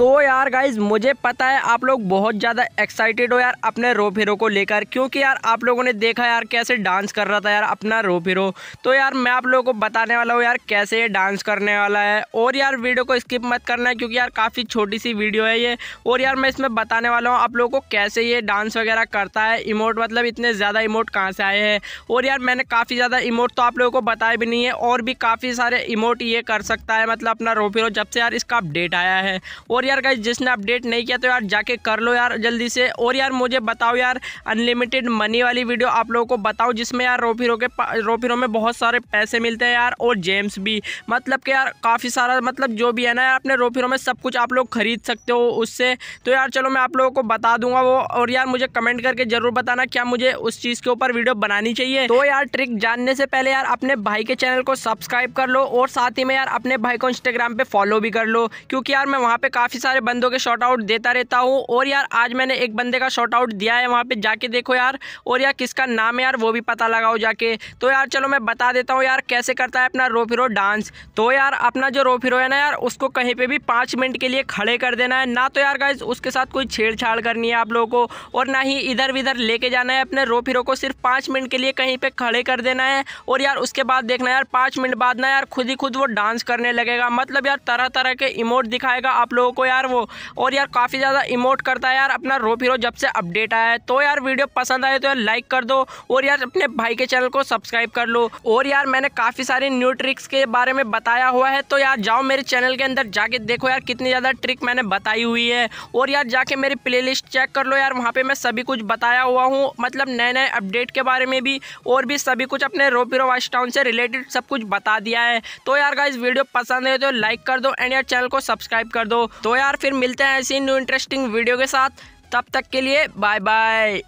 यार गाइज़ मुझे पता है आप लोग बहुत ज़्यादा एक्साइटेड हो यार अपने रो फिरो को लेकर, क्योंकि यार आप लोगों ने देखा यार कैसे डांस कर रहा था यार अपना रो फिरो तो यार मैं आप लोगों को बताने वाला हूँ यार कैसे ये डांस करने वाला है, और यार वीडियो को स्किप मत करना है, क्योंकि यार काफ़ी छोटी सी वीडियो है ये। और यार मैं इसमें बताने वाला हूँ आप लोगों को कैसे ये डांस वगैरह करता है इमोट मतलब इतने ज़्यादा इमोट कहाँ से आए हैं। और यार मैंने काफ़ी ज़्यादा इमोट तो आप लोगों को बताया भी नहीं है, और भी काफ़ी सारे इमोट ये कर सकता है मतलब अपना रो फिरो जब से यार इसका अपडेट आया है। और यार गाइज़ जिसने अपडेट नहीं किया तो यार जाके कर लो यार जल्दी से। और यार मुझे बताओ यार अनलिमिटेड मनी वाली वीडियो आप लोगों को बताओ, जिसमें यार रोफिरो के रोफिरो में बहुत सारे पैसे मिलते हैं यार और जेम्स भी। मतलब कि यार काफ़ी सारा मतलब जो भी है ना यार, अपने रोफिरो में सब कुछ आप लोग खरीद सकते हो उससे। तो यार चलो मैं आप लोगों को बता दूँगा वो, और यार मुझे कमेंट करके ज़रूर बताना क्या मुझे उस चीज़ के ऊपर वीडियो बनानी चाहिए। तो यार ट्रिक जानने से पहले यार अपने भाई के चैनल को सब्सक्राइब कर लो, और साथ ही में यार अपने भाई को इंस्टाग्राम पे फॉलो भी कर लो, क्योंकि यार मैं वहाँ पे काफ़ी सारे बंदों के शॉर्ट आउट देता रहता हूँ। और यार, आज मैंने एक बंदे का शॉर्ट आउट दिया है वहाँ पे जाके देखो यार। और यार, किसका नाम है यार, वो भी पता लगाओ जाके। तो यार, चलो मैं बता देता हूँ यार, कैसे करता है अपना रोफिरो डांस तो यार, अपना जो रोफिरो है ना यार, उसको कहीं पर भी पाँच मिनट के लिए खड़े कर देना है। ना तो यार गाइज़ उसके साथ कोई छेड़छाड़ करनी है आप लोगों को। और ना ही इधर विधर लेके जाना है अपने रोफिरो को, सिर्फ़ पाँच मिनट के लिए कहीं पर खड़े कर देना है। और यार, उसके बाद देखना यार, पाँच मिनट बाद ना यार, खुद ही खुद वो डांस करने लगेगा। मतलब यार तरह तरह के इमोट दिखाएगा आप लोगों को। यार वो, और यार काफ़ी ज़्यादा इमोट करता है यार अपना रो फिरो जब से अपडेट आया है। तो यार वीडियो पसंद आए तो यार लाइक कर दो, और यार अपने भाई के चैनल को सब्सक्राइब कर लो। और यार मैंने काफ़ी सारे न्यू ट्रिक्स के बारे में बताया हुआ है तो यार जाओ मेरे चैनल के अंदर जाके देखो यार कितनी ज़्यादा ट्रिक मैंने बताई हुई है। और यार जाके मेरी प्ले चेक कर लो यार, वहाँ पर मैं सभी कुछ बताया हुआ हूँ मतलब नए नए अपडेट के बारे में भी, और भी सभी कुछ अपने रो फिरो वाइस टाउन से रिलेटेड सब कुछ बता दिया है। तो यार गाइज़ वीडियो पसंद है तो लाइक कर दो एंड यार चैनल को सब्सक्राइब कर दो। तो यार फिर मिलते हैं ऐसी न्यू इंटरेस्टिंग वीडियो के साथ। तब तक के लिए बाय बाय